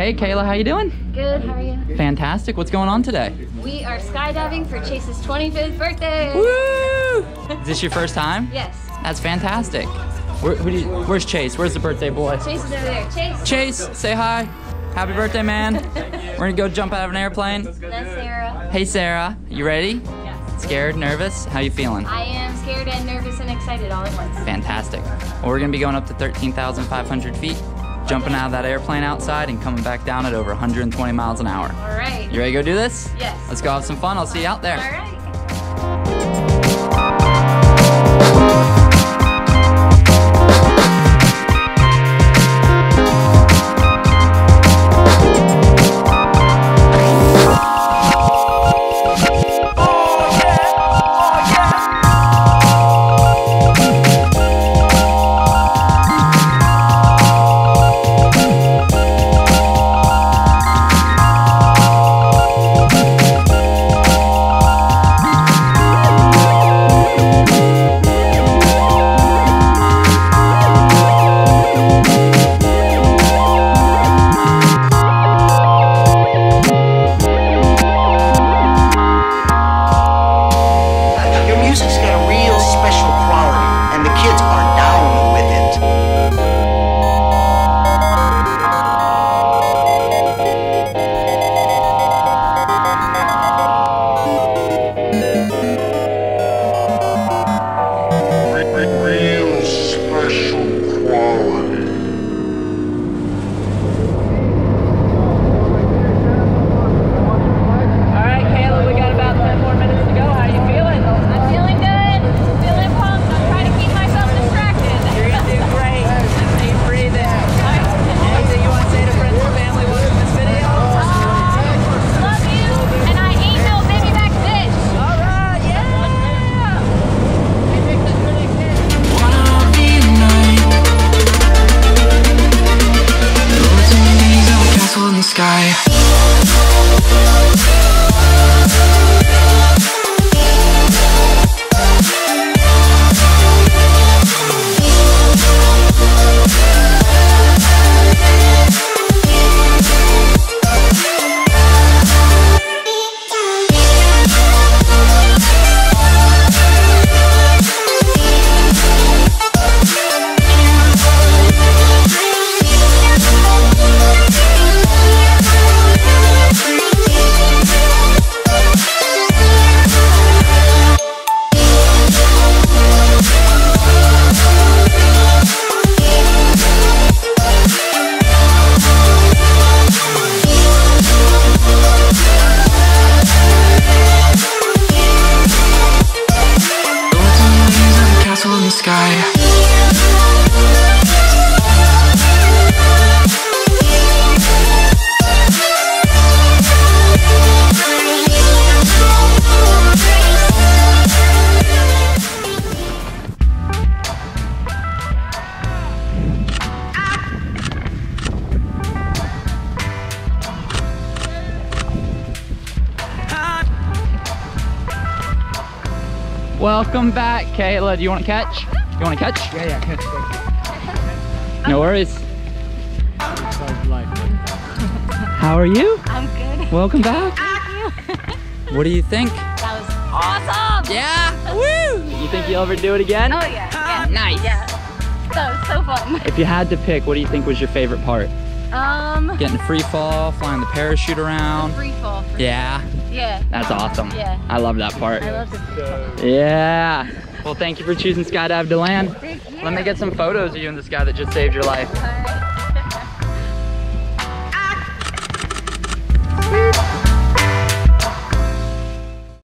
Hey, Kayla, how you doing? Good, how are you? Fantastic. What's going on today? We are skydiving for Chase's 25th birthday. Woo! Is this your first time? Yes. That's fantastic. Where, you, where's Chase? Where's the birthday boy? Chase is over there. Chase. Chase, say hi. Happy birthday, man. We're gonna go jump out of an airplane. That's Sarah. Hey, Sarah, you ready? Yes. Scared, nervous? How you feeling? I am scared and nervous and excited all at once. Fantastic. Well, we're gonna be going up to 13,500 feet, jumping out of that airplane outside and coming back down at over 120 miles an hour. All right. You ready to go do this? Yes. Let's go have some fun. I'll see you out there. All right. Welcome back, Kayla. Do you want to catch? You want to catch? Yeah, yeah, catch, catch. No worries. How are you? I'm good. Welcome back. What do you think? That was awesome. Yeah. Woo! You think you'll ever do it again? Oh yeah. yeah. Nice. Yeah. That was so fun. If you had to pick, what do you think was your favorite part? Um. Getting free fall, flying the parachute around. Free fall. For Yeah, Yeah. that's awesome. Yeah. I love that part. I love fall. Yeah. Well, thank you for choosing Skydive DeLand. Let me get some photos of you in the sky that just saved your life.